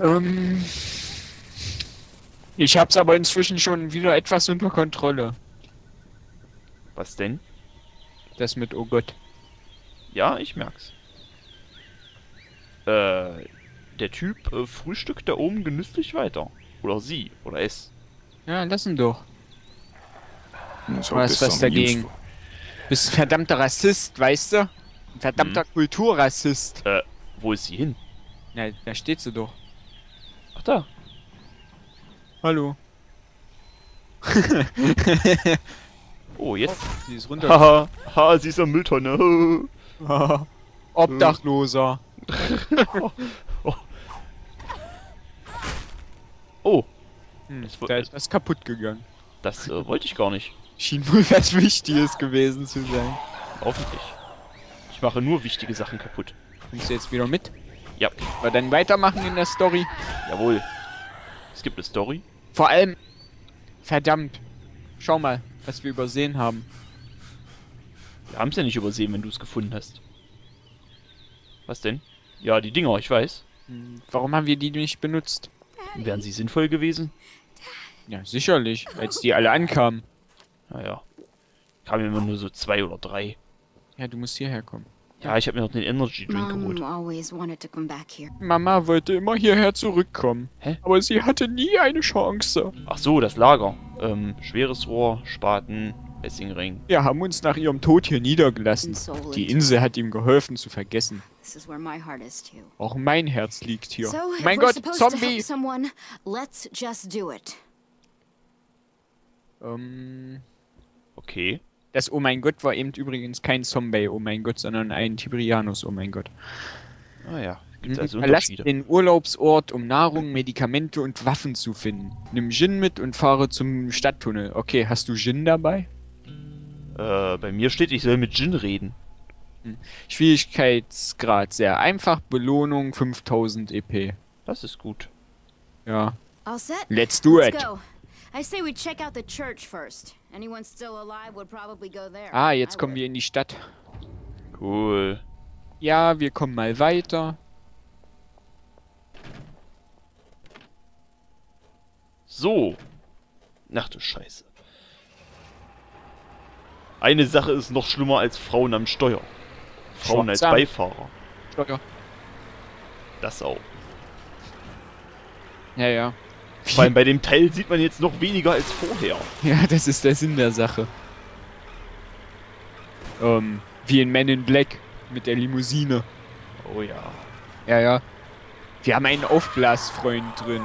Ähm, ich hab's aber inzwischen schon wieder etwas unter Kontrolle. Was denn? Das mit Oh Gott. Ja, ich merk's. Äh, der Typ äh, frühstückt da oben genüsslich weiter. Oder sie, oder es. Ja, lass ihn doch. Du hope hast was dagegen. useful. Bist ein verdammter Rassist, weißt du? Ein verdammter Kulturrassist. Äh, wo ist sie hin? Ja, da steht sie doch. Ach da. Hallo. Oh, jetzt. Sie ist runter. Haha, ha, sie ist am Mülltonne. Obdachloser. Oh, Hm, Das wo- da ist was kaputt gegangen. das äh, wollte ich gar nicht. Schien wohl was Wichtiges gewesen zu sein. Hoffentlich. Ich mache nur wichtige Sachen kaputt. Kommst du jetzt wieder mit? Ja, Wir dann weitermachen in der Story. jawohl. Es gibt eine Story. Vor allem, verdammt. Schau mal, was wir übersehen haben. Wir haben es ja nicht übersehen, wenn du es gefunden hast. Was denn? Ja, die Dinger, ich weiß. Hm, Warum haben wir die nicht benutzt? Wären sie sinnvoll gewesen? Ja, sicherlich, als die alle ankamen. Naja. Kamen immer nur so zwei oder drei. Ja, du musst hierher kommen. Ja, ich habe mir noch den Energy Drink Mom geholt. always wanted to come back here. Mama wollte immer hierher zurückkommen. Hä? Aber sie hatte nie eine Chance. Ach so, das Lager. Ähm, schweres Rohr, Spaten, Essingring. Wir haben uns nach ihrem Tod hier niedergelassen. Die Insel hat ihm geholfen zu vergessen. This is where my heart is too. Auch mein Herz liegt hier. So, mein Gott, Zombie! someone, let's just do it. Ähm, Okay. Das Oh mein Gott war eben übrigens kein Zombie Oh mein Gott, sondern ein Tiberianus Oh mein Gott. Ah ja, gibt's also Verlass Unterschiede. den Urlaubsort, um Nahrung, Medikamente und Waffen zu finden. Nimm Gin mit und fahre zum Stadttunnel. Okay, hast du Gin dabei? Äh, bei mir steht, ich soll mit Jin reden. Schwierigkeitsgrad sehr einfach, Belohnung 5000 EP. Das ist gut. Ja, All set? let's do Let's it. go. I say we check out the church first. Anyone still alive would probably go there. Ah, jetzt kommen wir in die Stadt. Cool. Ja, wir kommen mal weiter. So. Ach du Scheiße. Eine Sache ist noch schlimmer als Frauen am Steuer. Frauen als Schwarzer. Beifahrer. Steuer. Das auch. Ja, ja. Vor allem bei dem Teil sieht man jetzt noch weniger als vorher. Ja, das ist der Sinn der Sache. Ähm, wie in Men in Black mit der Limousine. Oh ja. Ja, ja. Wir haben einen Aufblasfreund drin.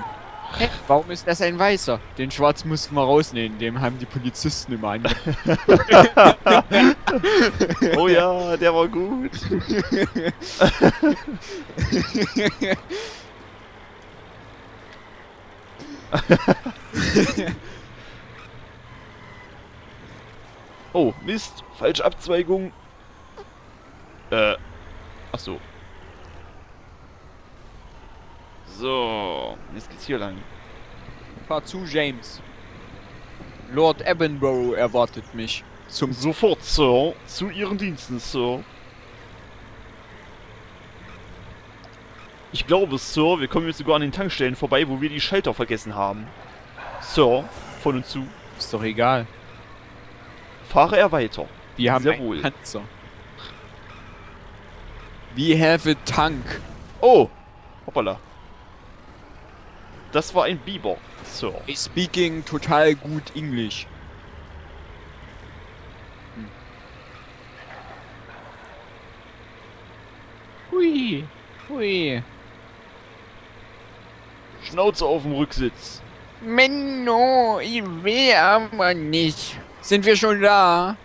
Hä? Warum ist das ein Weißer? Den Schwarz mussten wir rausnehmen, dem haben die Polizisten immer ange... Oh ja, der war gut. Oh, Mist. Falsche Abzweigung. Äh. Ach so. So. Jetzt geht's hier lang. Fahr zu, James. Lord Ebenborough erwartet mich. Zum... Sofort, Sir. Zu Ihren Diensten, Sir. Ich glaube, Sir, wir kommen jetzt sogar an den Tankstellen vorbei, wo wir die Schalter vergessen haben. Sir, von und zu. Ist doch egal. Fahre er weiter. Wir haben Sehr wohl. Panzer. We have a tank. Oh! Hoppala. Das war ein Biber, Sir. Speaking total gut Englisch. Hm. Hui. Hui. Schnauze auf dem Rücksitz. Menno, ich will aber nicht. Sind wir schon da?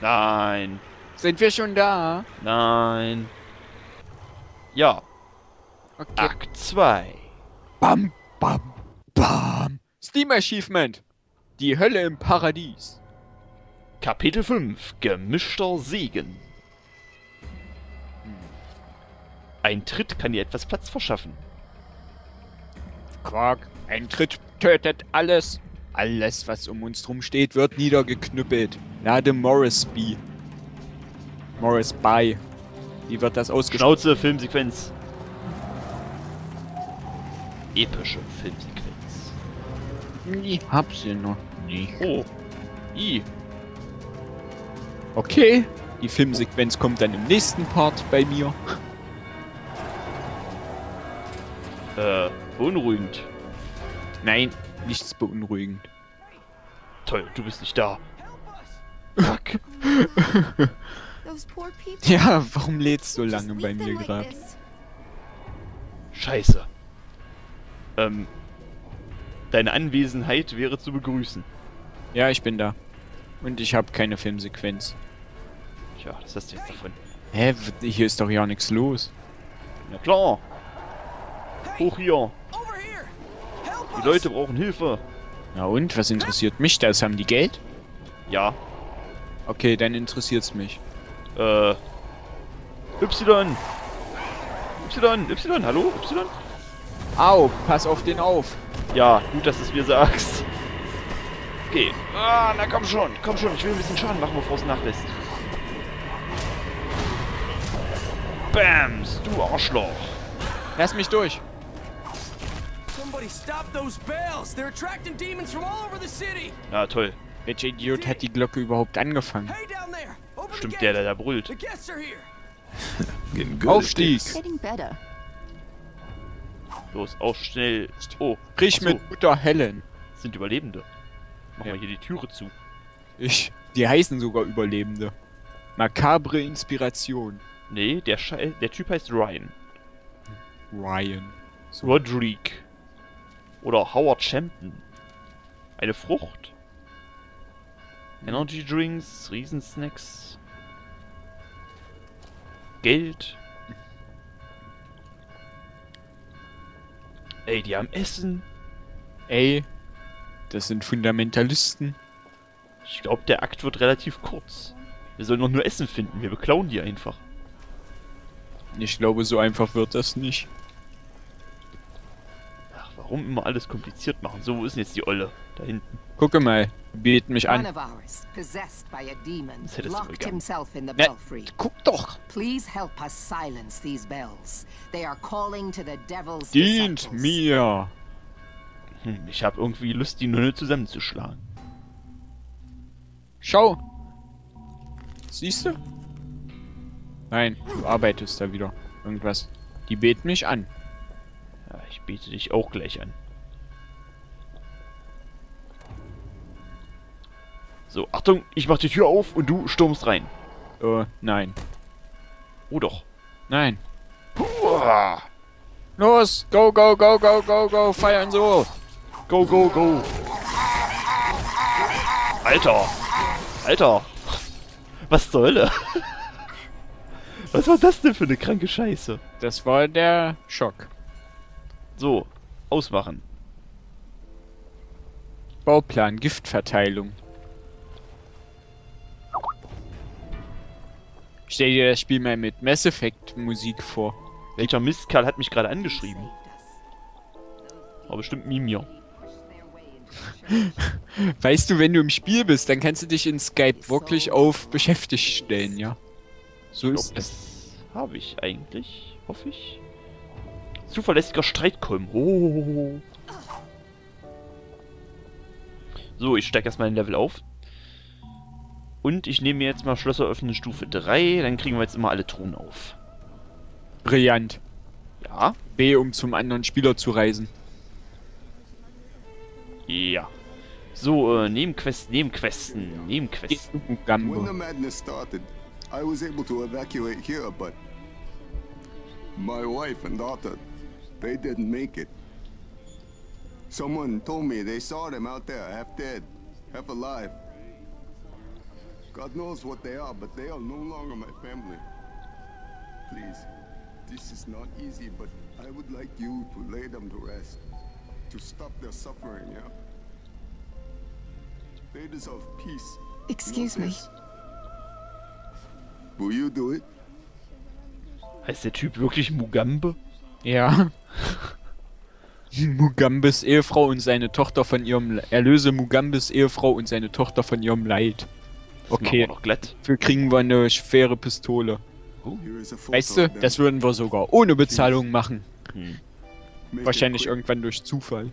Nein. Sind wir schon da? Nein. Ja, Okay. Akt 2. Bam, bam, bam. Steam Achievement. Die Hölle im Paradies. Kapitel 5. Gemischter Segen. Ein Tritt kann dir etwas Platz verschaffen. Quark, ein Tritt tötet alles. Alles, was um uns drum steht, wird niedergeknüppelt. Lade Morris B. Morris by. Wie wird das ausgesprochen? Schnauze, Filmsequenz. epische Filmsequenz. Ich hab sie noch nicht. Oh. I. Okay, die Filmsequenz kommt dann im nächsten Part bei mir. Äh, beunruhigend. Nein, nichts beunruhigend. Toll, du bist nicht da. Fuck. Ja, warum lädst du lange bei mir gerade? Scheiße. Ähm. Deine Anwesenheit wäre zu begrüßen. Ja, ich bin da. Und ich habe keine Filmsequenz. Tja, das hast du jetzt davon. Hä, hier ist doch ja nichts los. Na klar. Hoch hier. Die! Leute brauchen Hilfe. Na und, was interessiert mich das? Haben die Geld? Ja. Okay, dann interessiert's mich. Äh. Y. Y. Y. Hallo? Y? Au, pass auf den auf. Ja, gut, dass du es mir sagst. Okay. Ah, na komm schon. Komm schon. Ich will ein bisschen Schaden machen, bevor es nachlässt. Bams, du Arschloch. Lass mich durch. Ja, toll. Welcher Idiot hat die Glocke überhaupt angefangen? Hey down there! Open the Stimmt der, der da brüllt. The Aufstieg. Los, auch schnell. Oh, Sprich ach so, mit Mutter Helen. sind Überlebende. Machen Ja. wir hier die Türe zu. Ich. Die heißen sogar Überlebende. Makabre Inspiration. Nee, der, Schei der Typ heißt Ryan. Ryan. Rodrigue. Oder Howard Champton. Eine Frucht. Energy Drinks, Riesensnacks. Geld. Ey, die haben Essen. Ey, das sind Fundamentalisten. Ich glaube, der Akt wird relativ kurz. Wir sollen doch nur Essen finden. Wir beklauen die einfach. Ich glaube, so einfach wird das nicht. Warum immer alles kompliziert machen? So, wo ist denn jetzt die Olle? Da hinten. Gucke mal, bet mich an. Das hättest du belfry. guck doch. Please help us silence these bells. They are calling to the devil's Dient mir. Hm, ich habe irgendwie Lust, die Nonne zusammenzuschlagen. Schau. Siehst du? Nein, du arbeitest da wieder. Irgendwas. Die beten mich an. Ja, ich bete dich auch gleich an. So, Achtung, ich mach die Tür auf und du stürmst rein. Oh, nein. Oh doch. Nein. Puh. Los, go, go, go, go, go, go, feiern so. Go, go, go. Alter. Alter. Was zur Hölle? Was war das denn für eine kranke Scheiße? Das war der Schock. So, ausmachen. Bauplan, Giftverteilung. Stell dir das Spiel mal mit Mass Effect Musik vor. Welcher Mistkerl hat mich gerade angeschrieben? War bestimmt Mimir. Weißt du, wenn du im Spiel bist, dann kannst du dich in Skype wirklich auf beschäftigt stellen, ja? So ist glaub, es. das habe ich eigentlich, hoffe ich. Zuverlässiger Streitkolben. Oh. So, ich steige erstmal ein Level auf. Und ich nehme mir jetzt mal Schlösser öffnen Stufe 3. Dann kriegen wir jetzt immer alle Truhen auf. Brillant. Ja? B, um zum anderen Spieler zu reisen. Ja. So, äh, Nebenquesten, Nebenquesten, Nebenquesten. When the madness started, I was able to evacuate here, but my wife and daughter, they didn't make it. Someone told me they saw them out there, half dead, half alive. God knows what they are, but they are no longer my family. Please, this is not easy, but I would like you to lay them to rest, to stop their suffering, yeah? They deserve peace. Excuse me. Will you do it? Heißt der Typ wirklich Mugambe? Ja. Mugambes Ehefrau und seine Tochter von ihrem... Le Erlöse Mugambes Ehefrau und seine Tochter von ihrem Leid. Okay. wir noch glatt. Dafür kriegen wir eine schwere Pistole. Photo Weißt du, das würden wir sogar ohne Bezahlung machen. Hm. Wahrscheinlich irgendwann durch Zufall.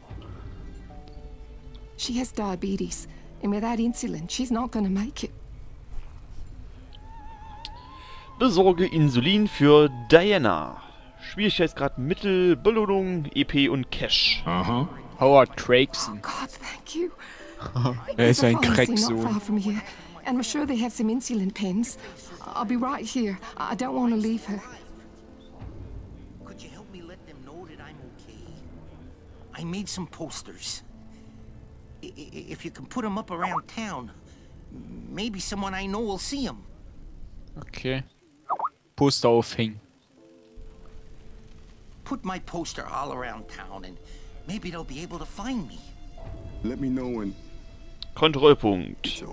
She has diabetes, and with that insulin, she's not gonna make it. Besorge Insulin für Diana. Schwierigkeitsgrad Mittel, Belohnung, EP und Cash. Uh-huh. Howard Craigson. God, thank you. Er ist ein and I'm sure they have some insulin pens. I'll be right here. I don't want to leave her. Could you help me let them know that I'm okay? I made some posters. I- If you can put them up around town, maybe someone I know will see them. Okay. Poster aufhängen. Put my poster all around town, and maybe they'll be able to find me. Let me know when Kontrollpunkt.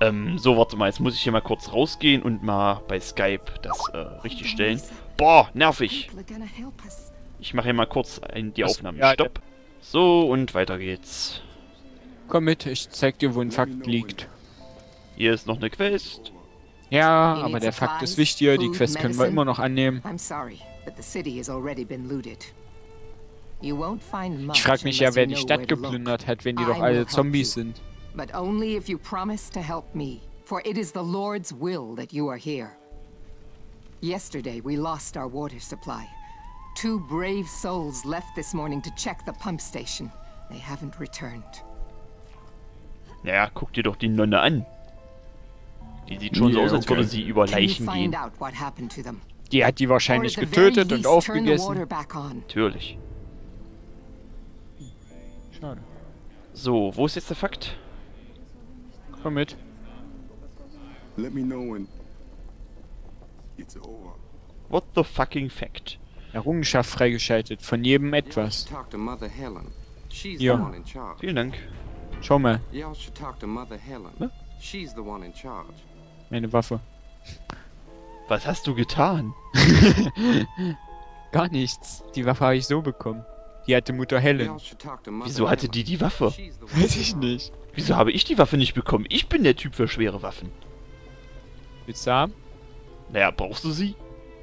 Ähm, so, warte mal, jetzt muss ich hier mal kurz rausgehen und mal bei Skype das äh, richtig stellen. Boah, nervig. Ich mache hier mal kurz ein, die Aufnahme. Stopp. So, und weiter geht's. Komm mit, ich zeig dir, wo ein Fakt liegt. Hier ist noch eine Quest. Ja, aber der Fakt ist wichtiger, die Quest können wir immer noch annehmen. I'm sorry, Ich frag mich ja, wer die Stadt geplündert hat, wenn die doch alle Zombies sind. But only if you promise to help me, for it is the Lord's will that you are here. Yesterday, we lost our water supply. Two brave souls left this morning to check the pump station. They haven't returned. Naja, guck dir doch die Nonne an. Die sieht schon so Ja, aus, als würde okay. sie über Can you Leichen gehen. Die hat die wahrscheinlich getötet und aufgegessen. Natürlich. Schade. So, wo ist jetzt der Fakt? Komm mit. Let me know when it's over. What the fucking fact? Errungenschaft freigeschaltet. Von jedem etwas. Ja. Vielen Dank. Schau mal, meine Waffe. Was hast du getan? Gar nichts. Die Waffe habe ich so bekommen. Die hatte Mutter Helen. Wieso hatte die die Waffe? Weiß ich nicht. Wieso habe ich die Waffe nicht bekommen? Ich bin der Typ für schwere Waffen. Willst du haben? Naja, brauchst du sie?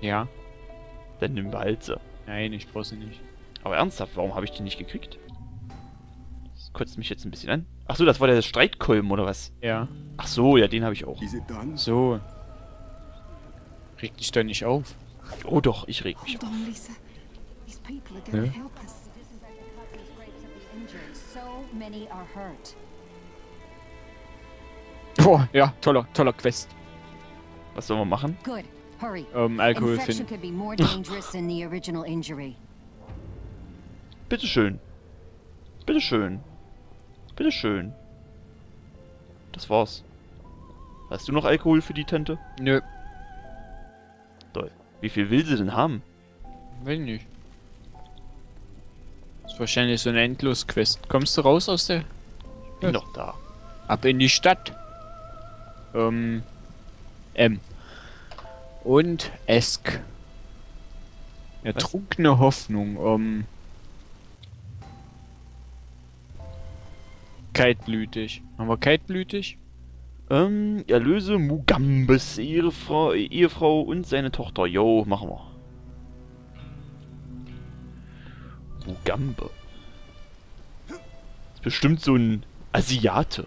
Ja. Dann nimm behalt sie. Nein, ich brauch sie nicht. Aber ernsthaft, warum habe ich die nicht gekriegt? Das kotzt mich jetzt ein bisschen an. Ach so, das war der Streitkolben oder was? Ja. Ach so, ja, den habe ich auch. So. Reg dich doch nicht auf. Oh doch, ich reg mich auf. hurt. Oh, ja, toller, toller Quest. Was sollen wir machen? Good. Hurry. Ähm, Alkohol Infection finden. could be more dangerous than the original injury. Bitteschön. Bitteschön. Bitteschön. Das war's. Hast du noch Alkohol für die Tante? Nö, Toll. Wie viel will sie denn haben? will nicht. ist wahrscheinlich so eine Endlos-Quest. Kommst du raus aus der... Bin Ja. doch da. Ab in die Stadt. Ähm. M. Und Esk. Ertrunkene Hoffnung. Ähm. Kaltblütig. Haben wir kaltblütig? Ähm, erlöse Mugambes Ehefrau, Ehefrau und seine Tochter. Yo, machen wir. Mugambe. Ist bestimmt so ein Asiate.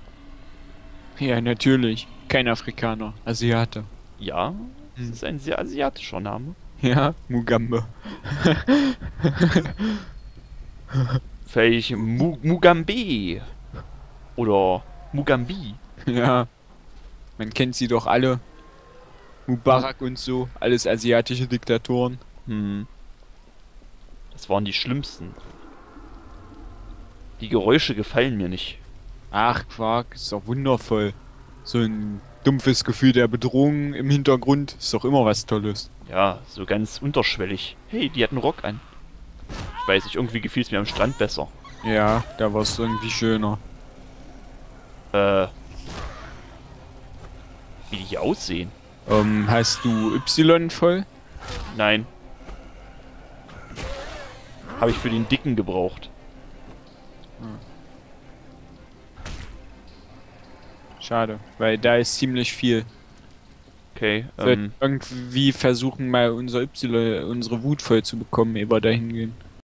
Ja, natürlich. Kein Afrikaner. Asiate. Ja, das ist ein sehr asiatischer Name. Ja, Mugambe. Vielleicht Mu Mugambe. Oder Mugambi. Ja. Man kennt sie doch alle. Mubarak und so. Alles asiatische Diktatoren. Hm. Das waren die schlimmsten. Die Geräusche gefallen mir nicht. Ach, Quark, ist doch wundervoll. So ein dumpfes Gefühl der Bedrohung im Hintergrund ist doch immer was Tolles. Ja, so ganz unterschwellig. Hey, die hat einen Rock an. Ich weiß nicht, irgendwie gefiel es mir am Strand besser. Ja, da war es irgendwie schöner. Äh. Wie die hier aussehen. Ähm, hast du Y voll? Nein. Habe ich für den Dicken gebraucht. Schade, weil da ist ziemlich viel. Okay, ähm, irgendwie versuchen mal unser Y, unsere Wut voll zu bekommen, ehe wir da hingehen.